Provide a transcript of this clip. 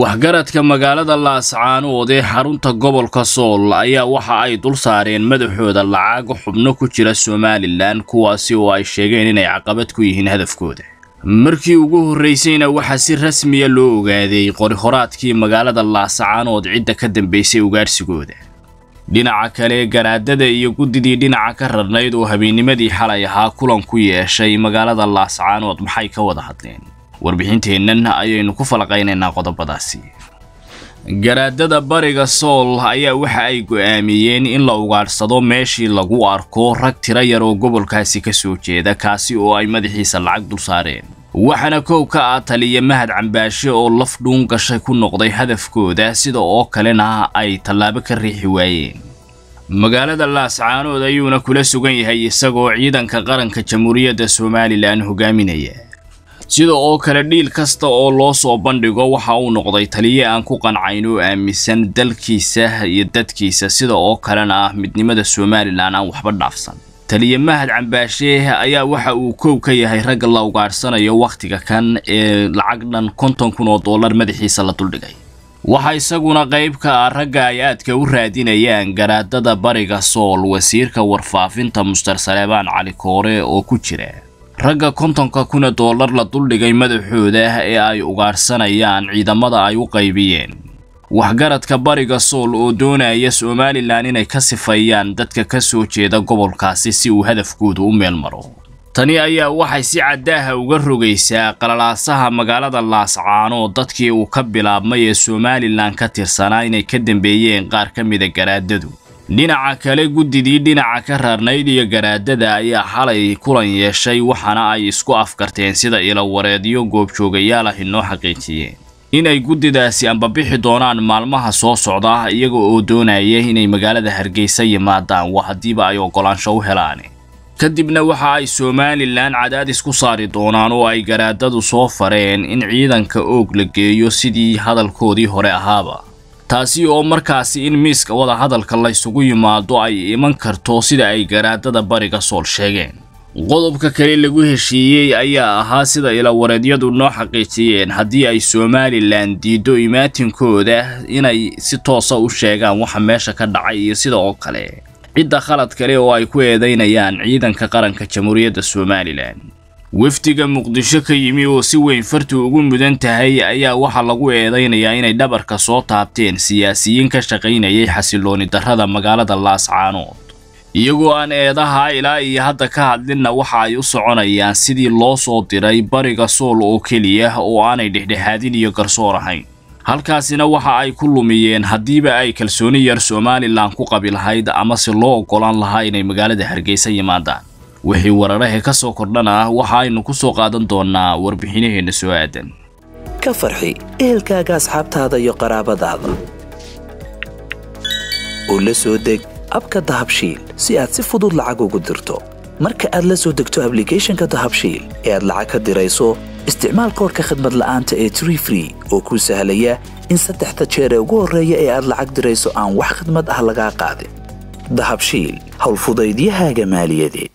waxgaradka magaalada laascaanood ee xarunta gobolka sool ayaa waxa ay dul saareen madaxooda lacag xubno ku jira somalilan kuwaasi oo ay sheegeen inay caqabad ku yihiin hadafkooda. Markii ugu horraysayna waxaa si rasmiya loo ogaaday qori-horaadkii magaalada laascaanood cidda ka dambaysay ugaarsigooda. Dhinaca kale garaadada iyo guddidii dhinaca ka rarnayd oo habeennimadii xalay ahaa kulan ku yeeshay magaalada laascaanood maxay ka wada hadleen warbixinteennan ayaynu ku falaqaynaynaa qodobadaasi. Garaadada bariga sool ayaa waxa ay go'aamiyeen in la ugaadhsado meeshii lagu arko rag tira yar oo gobolkaasi ka soo jeeda kaasi oo ay madaxiisa lacag dul saareen. Waxaana kow ka ah taliya mahad cambaashe oo laf dhuun gashay ku noqday hadafkooda sida oo kalena ay tallaabo ka riixi waayeen. Magaalada laascaanood ayuuna kula sugan yahay isagoo ciidanka qaranka jamhuuriyadda somalilan hogaaminaya sida oo kale dhiil kasta oo loo soo bandhigo waxa uu noqday taliye aan ku qancayn oo aaminsan dalkiisa iyo dadkiisa. Sida oo kalena ah midnimada somalilan aan waxba dhaafsan. Taliye mahad cambaashe ayaa waxa uu kow ka yahay ragga la ugaadhsanayo wakhtiga kan ee lacag dhan konton kun oo dollar madaxiisa la duldhigay. Waxaa isaguna qayb ka ah ragga ay aadka u raadinayaan garaadada bariga sool wasiirka warfaafinta muster saleebaan cali koore oo ku jira ragga kontonka kuna dollar la duldhigay madaxooda ee ay ugaadhsanayaan ciidamada ay u qaybiyeen. Waxgaradka bariga sool oo doonaya somalilan inay ka sifeeyaan dadka ka soo jeeda gobolkaasi si uu hadafkoodu u meel maro tani ayaa waxay si caddaaha uga rogaysaa qalalaasaha magaalada laascaano dadkii uu ka bilaabmay ee somalilan ka tirsanaa inay ka dambeeyeen qaar ka mida garaadadu dhinaca kale guddidii dhinaca ka raarnayd iyo garaadada ayaa xalay kulan yeeshay waxaana ay isku afkarteen sida ilawareedyo goobjoogayaal ah inoo xaqiijiyeen inay guddidaasi ambabixi doonaan maalmaha soo socda iyaga oo doonaya inay magaalada hargeysa yimaadaan waa haddiiba ay oggolaansho u helaan. Kadibna waxa ay somalilan cadaadis ku saari doonaan oo ay garaadadu soo fareen in ciidanka oog la geeyo sidii hadalkoodii hore ahaaba taasi oo markaasi in miiska wada hadalka laysugu yimaado ay iman karto sida ay garaadada bariga sool sheegeen. Qodobka kale lagu heshiiyey ayaa ahaa sida ilawareedyadu noo xaqiijiyeen haddii ay somalilan diiddo imaatinkooda inay si toosa u sheegaan waxa meesha ka dhacay iyo sida oo kale. Cidda khalad kale oo ay ku eedaynayaan ciidanka qaranka jamhuuriyadda somalilan wafdiga muqdisho ka yimi oo si weyn fartu ugu mudan tahay ayaa waxaa lagu eedaynayaa inay dhabarka soo taabteen siyaasiyiin ka shaqaynayay xasilooni darrada magaalada laascaanood iyagoo aan eedaha ilaa iyo hadda ka hadlinna waxa ay u soconayaan sidii loo soo diray bariga sool oo keliya oo aanay dhexdhexaadin iyo garsoor ahayn. Halkaasina waxa ay ku lumiyeen haddiiba ay kalsooni yar somalilan ku qabi lahayd amase loo oggolaan lahaa inay magaalada hargeysa yimaadaan wixii wararahe ka soo kordhana waxa aynu ku soo qaadan doonnaa warbixinaheenna soo aadan. Ka farxi ehelkaaga asxaabtaada iyo qaraabadaada. Oo la soo deg abka dahabshiil si aad si fudud lacag ugu dirto. Marka aad la soo degto ablicathonka dahabshiil ee aad lacag ka dirayso isticmaal koorka khadmad la'aanta ee tree free oo kuu sahlaya in saddexda jeer ee ugu horreeya ee aad lacag dirayso aan wax khadmad ah lagaa qaadin dahabshiil howlfudaydiyahaaga maaliyadeed